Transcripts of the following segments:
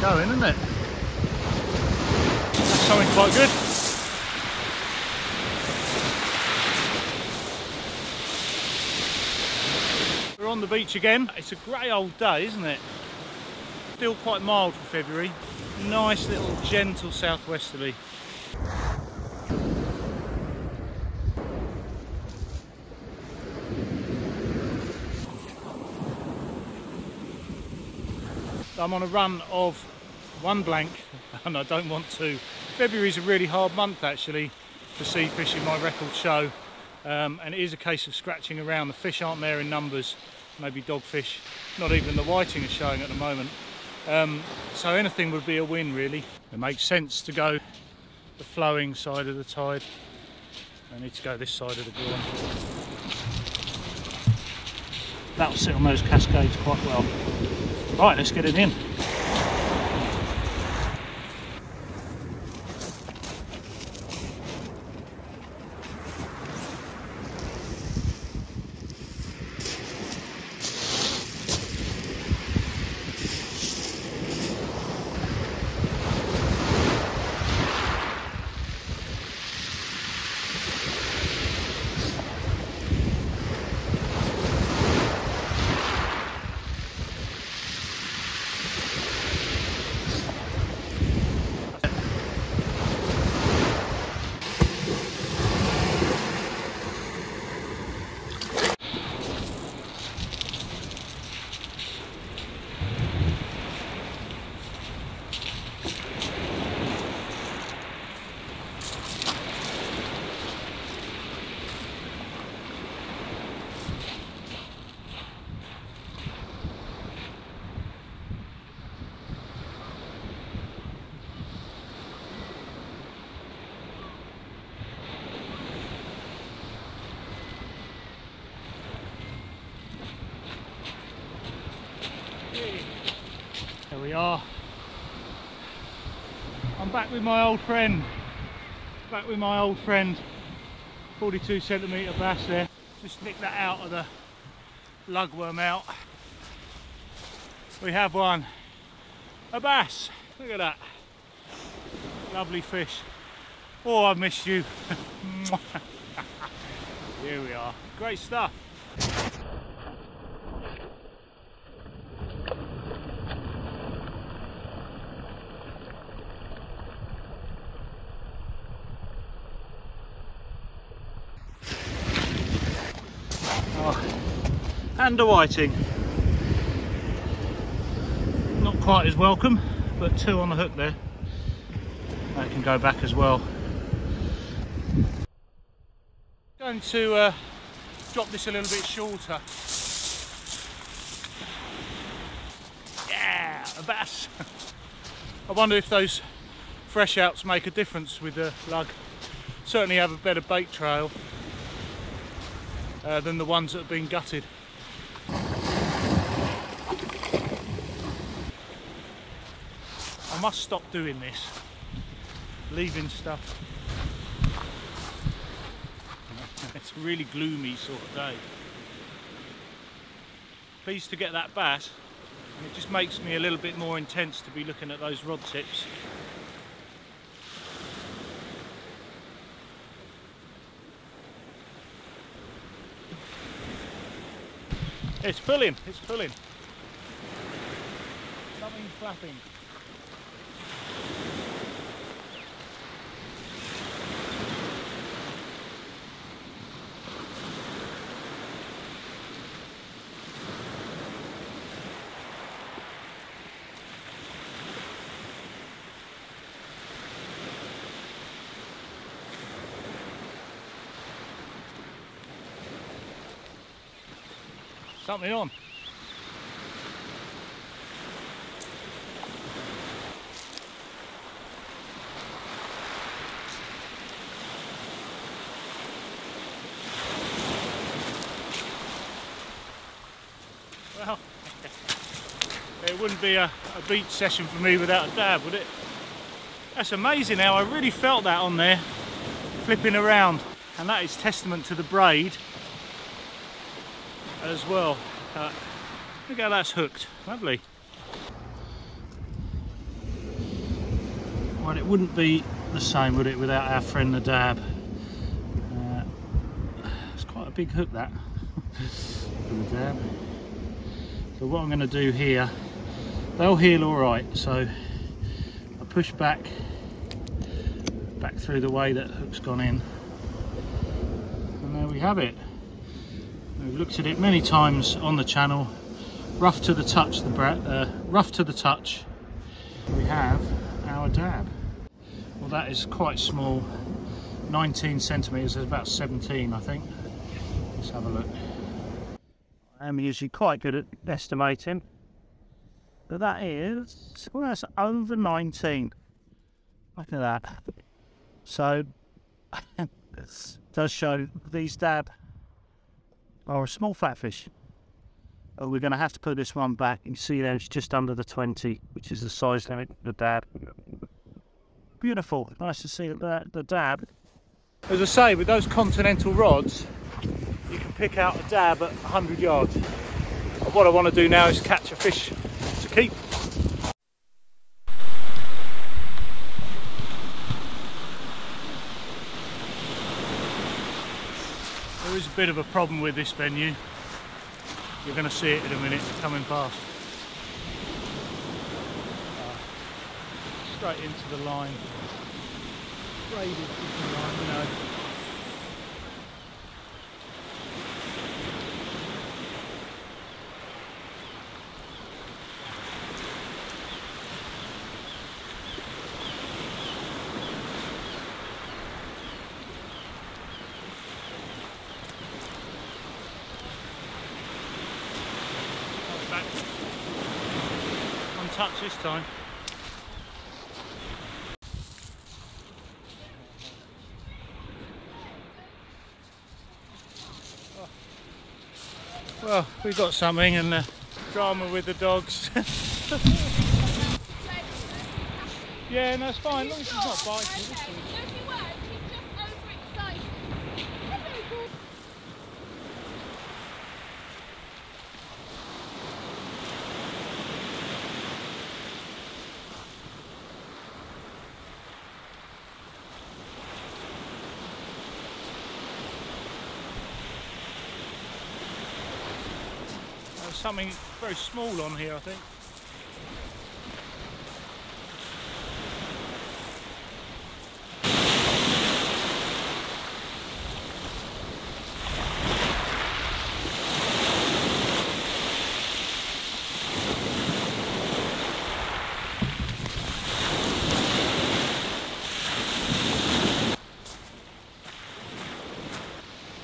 going, isn't it? That's something quite good. We're on the beach again. It's a grey old day, isn't it? Still quite mild for February. Nice little gentle southwesterly. I'm on a run of one blank and I don't want to. February is a really hard month actually for sea fishing, my record show. Um, and it is a case of scratching around. The fish aren't there in numbers, maybe dogfish, not even the whiting is showing at the moment. Um, so anything would be a win really. It makes sense to go the flowing side of the tide. I need to go this side of the Braun. That'll sit on those cascades quite well. Right, let's get it in. We are. I'm back with my old friend. Back with my old friend. 42 centimetre bass there. Just nick that out of the lugworm out. We have one. A bass. Look at that. Lovely fish. Oh, I've missed you. Here we are. Great stuff. And a whiting. Not quite as welcome, but two on the hook there. That can go back as well. Going to uh, drop this a little bit shorter. Yeah, a bass. I wonder if those fresh outs make a difference with the lug. Certainly have a better bait trail uh, than the ones that have been gutted. Must stop doing this, leaving stuff. It's a really gloomy sort of day. Pleased to get that bass. It just makes me a little bit more intense to be looking at those rod tips. It's pulling, it's pulling. Something's flapping. Something on. Well, it wouldn't be a, a beach session for me without a dab, would it? That's amazing how I really felt that on there, flipping around. And that is testament to the braid as well. Uh, look how that's hooked, lovely. Well, it wouldn't be the same, would it, without our friend the dab. Uh, it's quite a big hook, that, the dab. So what I'm going to do here, they'll heal all right, so I push back, back through the way that hook's gone in. And there we have it. We've looked at it many times on the channel. Rough to the touch, the uh, rough to the touch. We have our dab. Well, that is quite small. 19 centimeters. There's about 17, I think. Let's have a look. I'm usually quite good at estimating, but that is well, that's over 19. Look at that. So, does show these dab are a small flatfish. Oh, uh, we're going to have to put this one back. You see there, it's just under the 20, which is the size limit the dab. Beautiful. Nice to see the, the dab. As I say, with those continental rods, you can pick out a dab at 100 yards. What I want to do now is catch a fish to keep. There is a bit of a problem with this venue. You're going to see it in a minute coming past. Uh, straight into the line. Line, you know. Touch this time. Well, we got something and uh, drama with the dogs. yeah, and that's fine, as long not biting. Something very small on here, I think.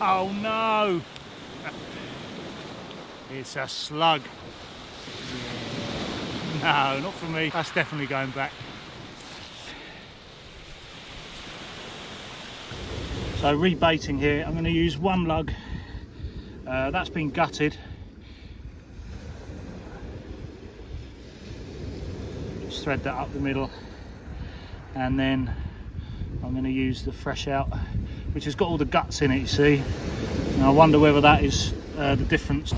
Oh no! It's a slug. No, not for me. That's definitely going back. So rebaiting here, I'm going to use one lug. Uh, that's been gutted. Just thread that up the middle. And then I'm going to use the fresh out, which has got all the guts in it, you see. And I wonder whether that is uh, the difference.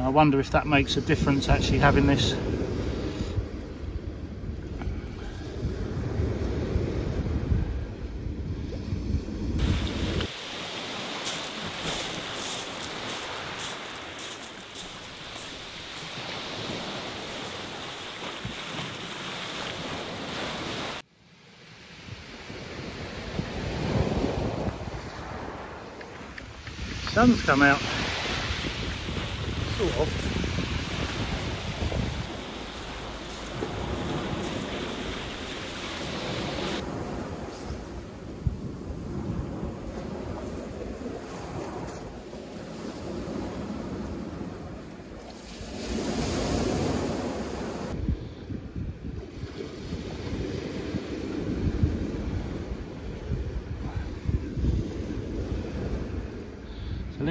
I wonder if that makes a difference actually having this. Sun's come out of.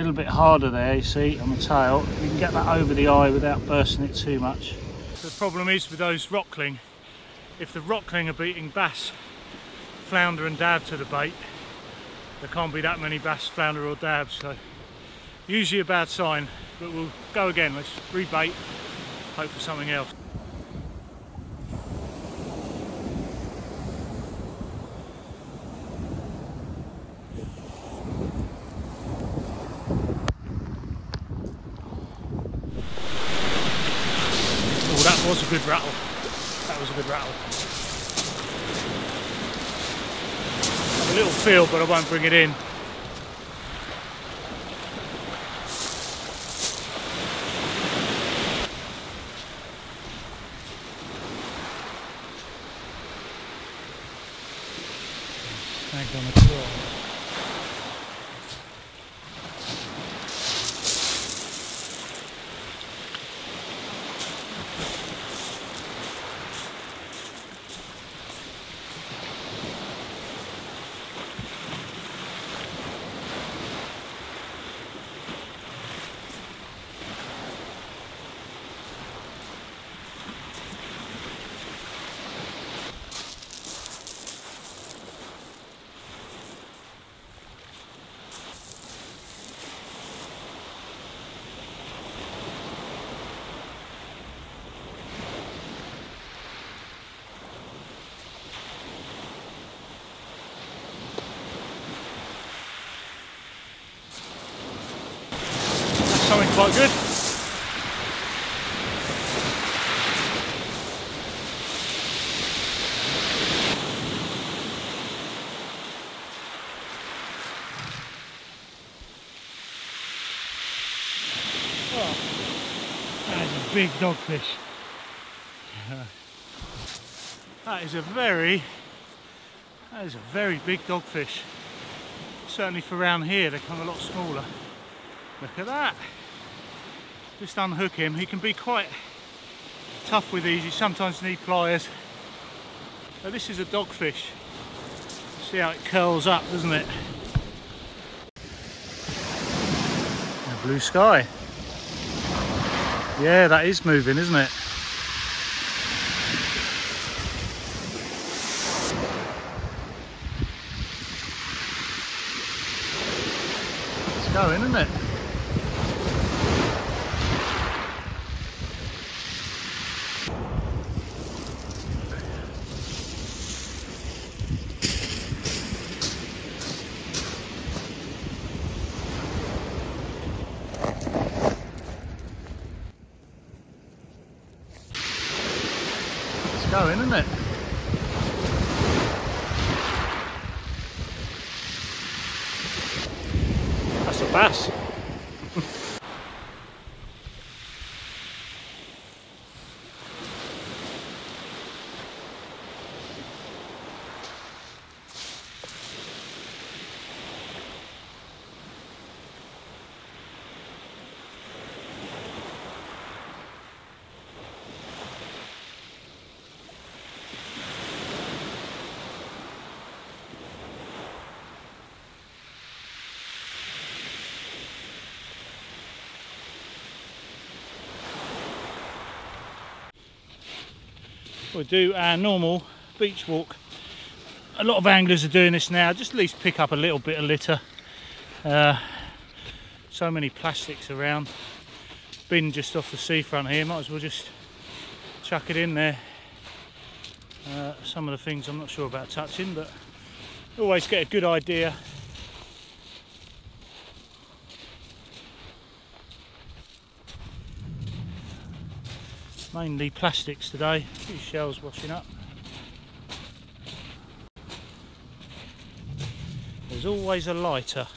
Little bit harder there you see on the tail. You can get that over the eye without bursting it too much. The problem is with those rockling if the rockling are beating bass flounder and dab to the bait there can't be that many bass flounder or dabs so usually a bad sign but we'll go again. Let's rebait hope for something else. Oh, that was a good rattle. That was a good rattle. Have a little feel, but I won't bring it in. Snagged on the claw. That's quite good. Oh, that is a big dogfish. That is a very, that is a very big dogfish. Certainly for around here, they come a lot smaller. Look at that. Just unhook him. He can be quite tough with these. You sometimes need pliers. But this is a dogfish. See how it curls up, doesn't it? A blue sky. Yeah, that is moving, isn't it? It's going, isn't it? It's going, isn't it? That's a bass. We'll do our normal beach walk. A lot of anglers are doing this now, just at least pick up a little bit of litter. Uh, so many plastics around. Bin just off the seafront here, might as well just chuck it in there. Uh, some of the things I'm not sure about touching, but always get a good idea. Mainly plastics today, a few shells washing up. There's always a lighter.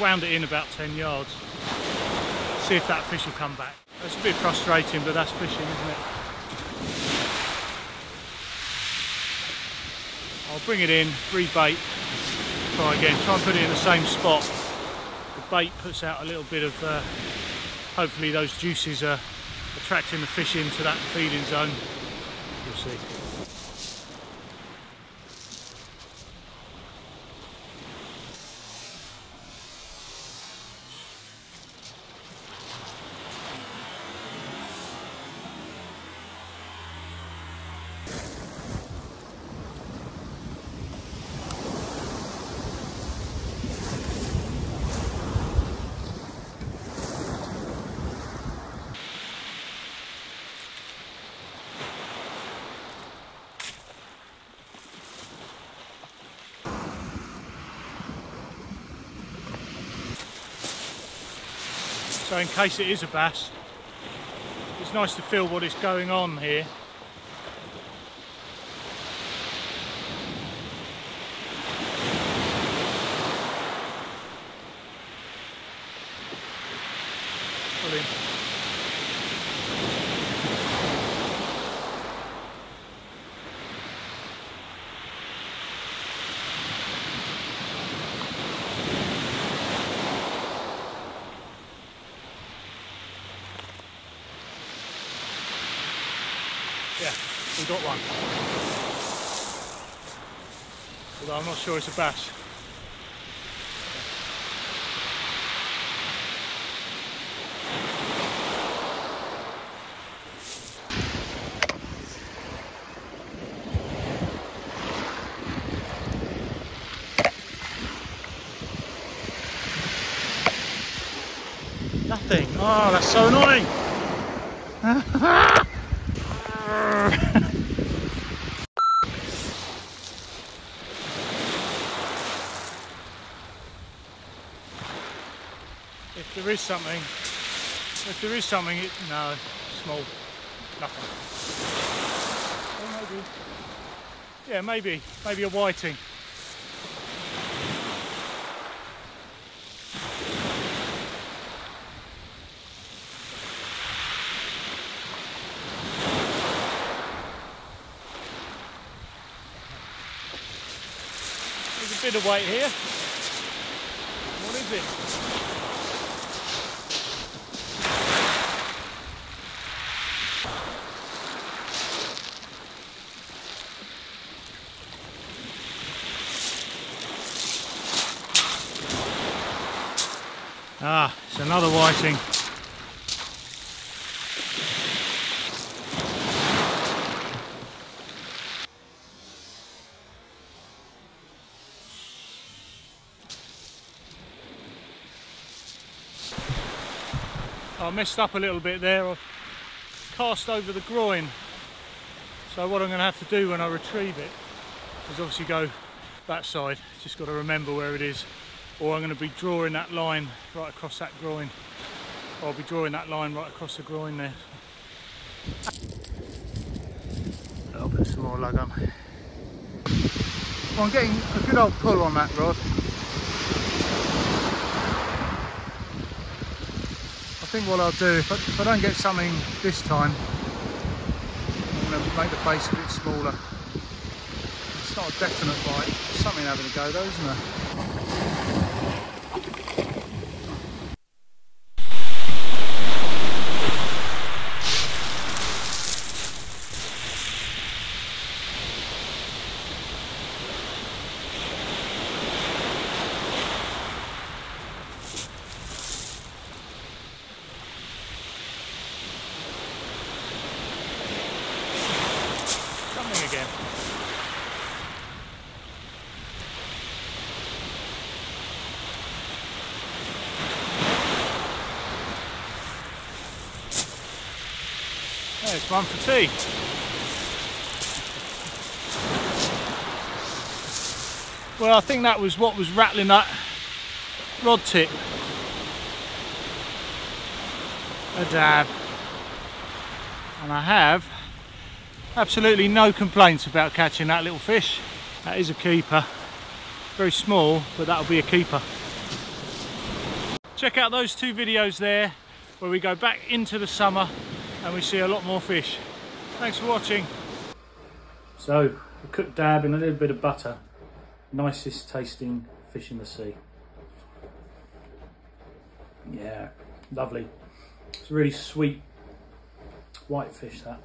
Wound it in about 10 yards. See if that fish will come back. It's a bit frustrating, but that's fishing, isn't it? I'll bring it in, rebait, try again, try and put it in the same spot. The bait puts out a little bit of, uh, hopefully those juices are attracting the fish into that feeding zone. We'll see. So in case it is a bass, it's nice to feel what is going on here. Brilliant. Yeah, we got one. Although I'm not sure it's a bass. Nothing. Oh, that's so annoying. if there is something, if there is something, it, no, small, nothing. Oh, maybe. Yeah, maybe, maybe a whiting. There's a bit of weight here. What is it? Ah, it's another whiting. I messed up a little bit there. I've cast over the groin. So what I'm going to have to do when I retrieve it is obviously go that side. Just got to remember where it is. Or I'm going to be drawing that line right across that groin. I'll be drawing that line right across the groin there. I'll put some more lug on. Well, I'm getting a good old pull on that rod. I think what I'll do, if I, if I don't get something this time, I'm going to make the base a bit smaller. It's not a definite bite, something having a go though, isn't there? Something again. One for tea. Well, I think that was what was rattling that rod tip. A dab. And I have absolutely no complaints about catching that little fish. That is a keeper. Very small, but that'll be a keeper. Check out those two videos there where we go back into the summer and we see a lot more fish. Thanks for watching. So, a cooked dab in a little bit of butter. Nicest tasting fish in the sea. Yeah, lovely. It's a really sweet white fish that.